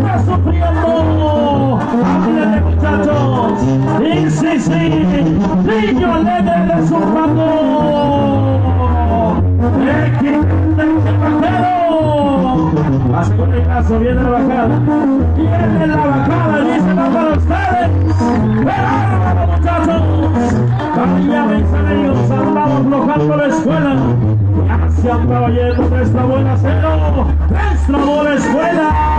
Anda sufriendo. Háblenle, muchachos. Sí, sí, sí. Niño alegre de su rango. A segundo caso viene la bajada. Viene la bajada, dice para ustedes. ¡Pero muchachos! Todavía vencen ellos, andamos flojando la escuela. Ya se andaba yendo nuestra buena cero. Nuestra buena escuela.